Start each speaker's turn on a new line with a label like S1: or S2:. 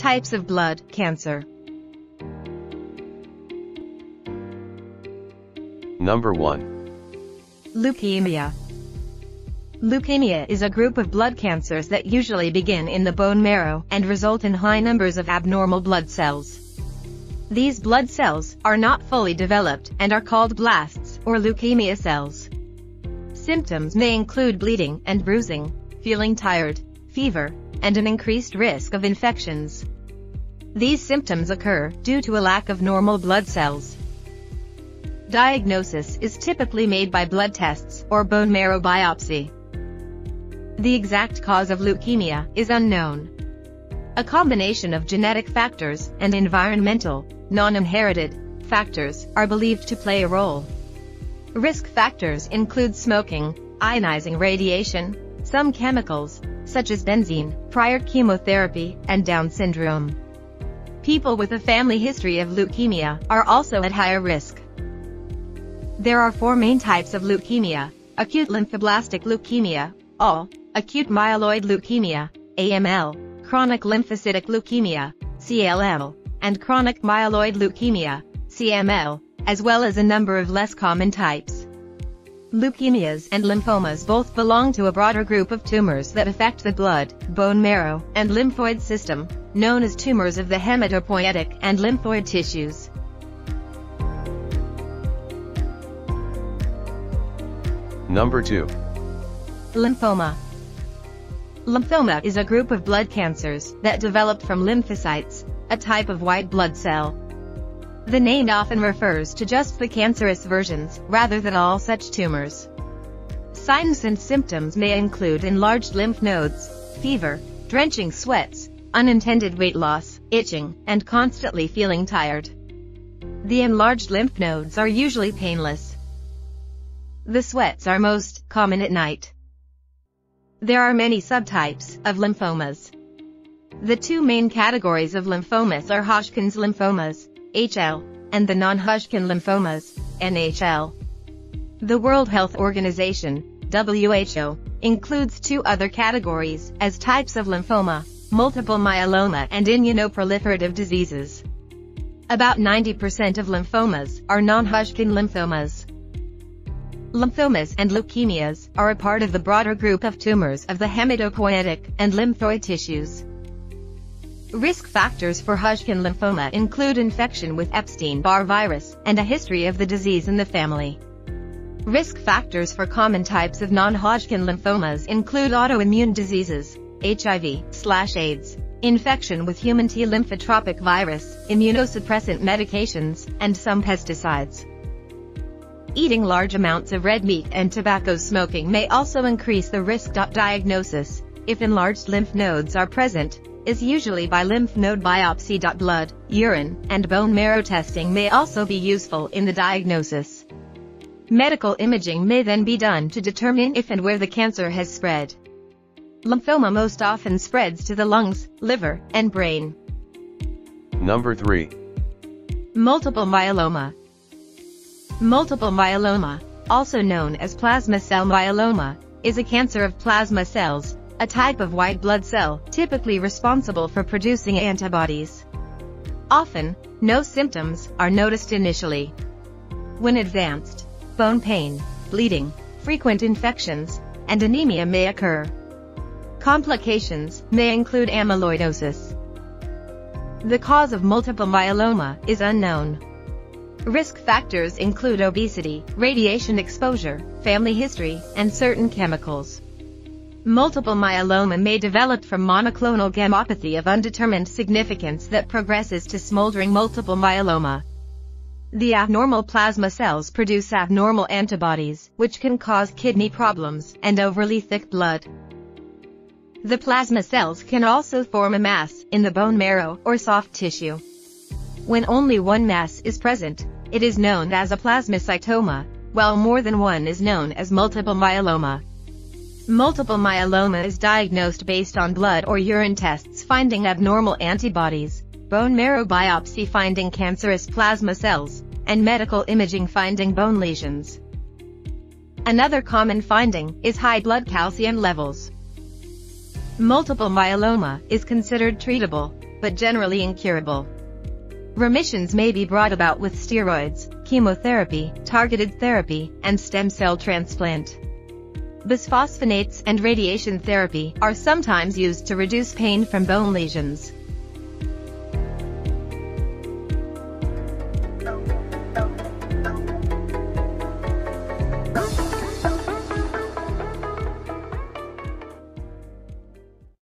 S1: Types of blood cancer.
S2: Number 1.
S1: Leukemia. Leukemia is a group of blood cancers that usually begin in the bone marrow and result in high numbers of abnormal blood cells. These blood cells are not fully developed and are called blasts or leukemia cells. Symptoms may include bleeding and bruising, feeling tired, fever, and an increased risk of infections. These symptoms occur due to a lack of normal blood cells. Diagnosis is typically made by blood tests or bone marrow biopsy. The exact cause of leukemia is unknown. A combination of genetic factors and environmental, non-inherited, factors are believed to play a role. Risk factors include smoking, ionizing radiation, some chemicals, such as benzene, prior chemotherapy, and Down syndrome. People with a family history of leukemia are also at higher risk. There are four main types of leukemia, acute lymphoblastic leukemia, ALL, acute myeloid leukemia, AML, chronic lymphocytic leukemia, CLL, and chronic myeloid leukemia, CML, as well as a number of less common types. Leukemias and lymphomas both belong to a broader group of tumors that affect the blood, bone marrow, and lymphoid system, known as tumors of the hematopoietic and lymphoid tissues.
S2: Number 2.
S1: Lymphoma. Lymphoma is a group of blood cancers that develop from lymphocytes, a type of white blood cell. The name often refers to just the cancerous versions, rather than all such tumors. Signs and symptoms may include enlarged lymph nodes, fever, drenching sweats, unintended weight loss, itching, and constantly feeling tired. The enlarged lymph nodes are usually painless. The sweats are most common at night. There are many subtypes of lymphomas. The two main categories of lymphomas are Hodgkin's lymphomas, HL, and the non-Hodgkin lymphomas, NHL. The World Health Organization, WHO, includes two other categories as types of lymphoma, multiple myeloma and immunoproliferative diseases. About 90% of lymphomas are non-Hodgkin lymphomas. Lymphomas and leukemias are a part of the broader group of tumors of the hematopoietic and lymphoid tissues. Risk factors for Hodgkin lymphoma include infection with Epstein-Barr virus and a history of the disease in the family. Risk factors for common types of non-Hodgkin lymphomas include autoimmune diseases, HIV/AIDS, infection with human T lymphotropic virus, immunosuppressant medications, and some pesticides. Eating large amounts of red meat and tobacco smoking may also increase the risk. Diagnosis, if enlarged lymph nodes are present, is usually by lymph node biopsy. Blood, urine, and bone marrow testing may also be useful in the diagnosis. Medical imaging may then be done to determine if and where the cancer has spread. Lymphoma most often spreads to the lungs, liver, and brain.
S2: Number 3.
S1: Multiple myeloma. Multiple myeloma, also known as plasma cell myeloma, is a cancer of plasma cells, a type of white blood cell typically responsible for producing antibodies. Often, no symptoms are noticed initially. When advanced, bone pain, bleeding, frequent infections, and anemia may occur. Complications may include amyloidosis. The cause of multiple myeloma is unknown. Risk factors include obesity, radiation exposure, family history, and certain chemicals. Multiple myeloma may develop from monoclonal gammopathy of undetermined significance that progresses to smoldering multiple myeloma. The abnormal plasma cells produce abnormal antibodies, which can cause kidney problems and overly thick blood. The plasma cells can also form a mass in the bone marrow or soft tissue. When only one mass is present, it is known as a plasmacytoma, while more than one is known as multiple myeloma. Multiple myeloma is diagnosed based on blood or urine tests finding abnormal antibodies, bone marrow biopsy finding cancerous plasma cells, and medical imaging finding bone lesions. Another common finding is high blood calcium levels. Multiple myeloma is considered treatable, but generally incurable. Remissions may be brought about with steroids, chemotherapy, targeted therapy, and stem cell transplant. Bisphosphonates and radiation therapy are sometimes used to reduce pain from bone lesions.